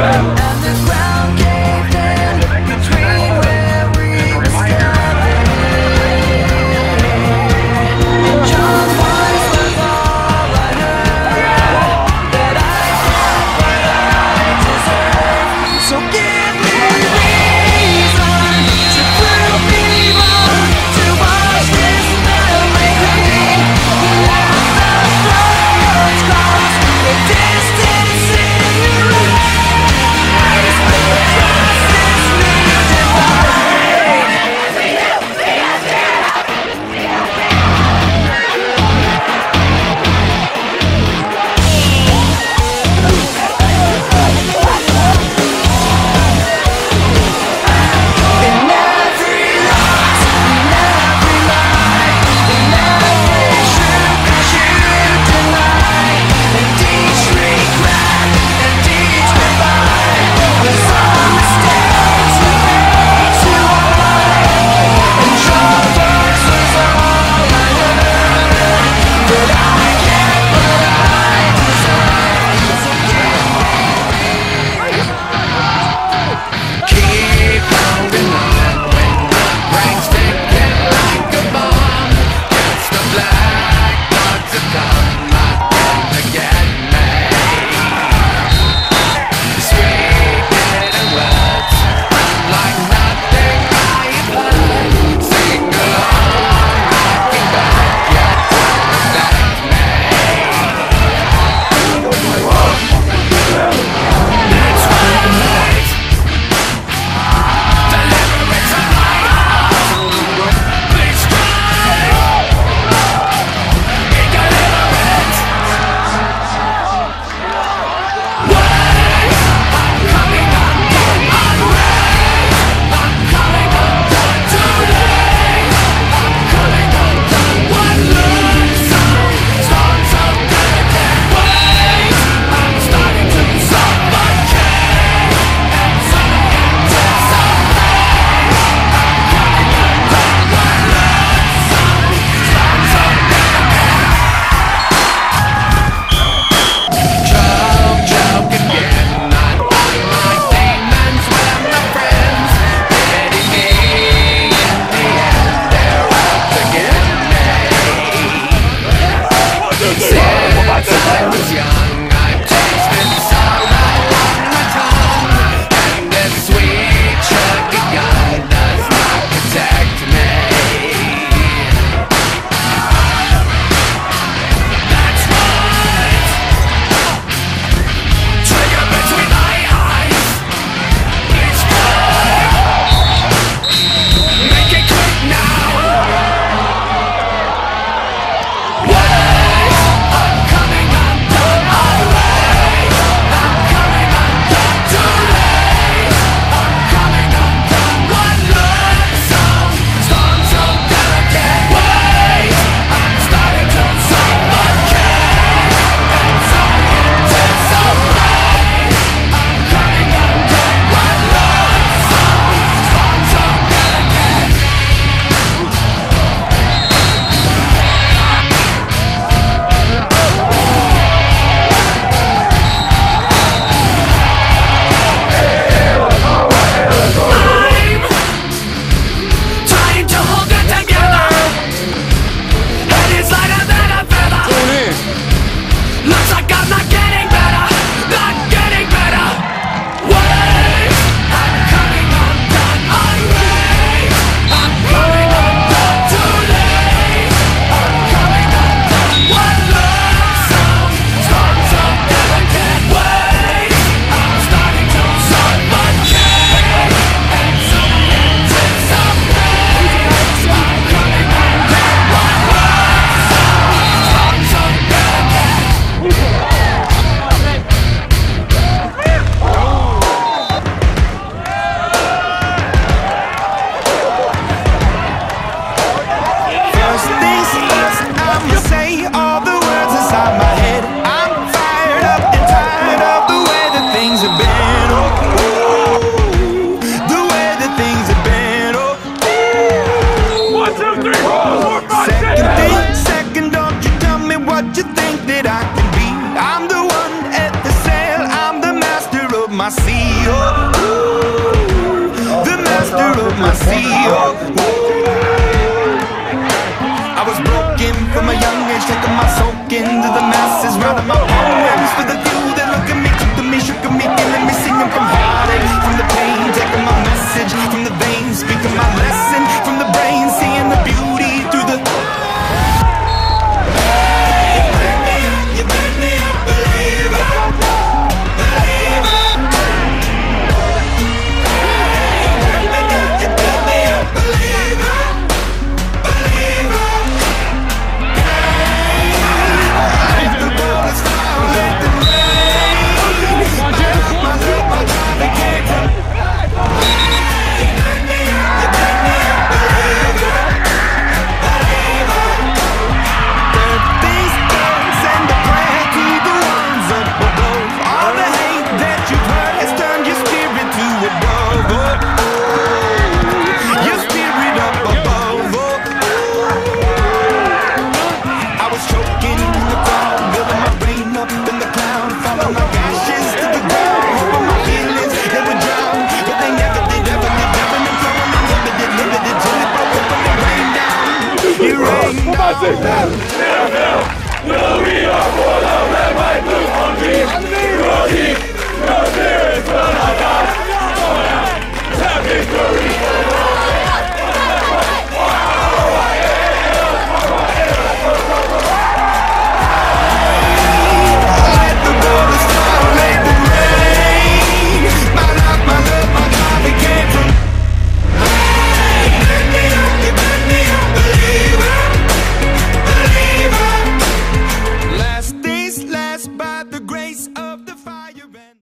Distance of my sea, oh, ooh, the master of my sea, oh, ooh. I was broken from a young age, taking my soak into the masses, writing my poems for the Brasil!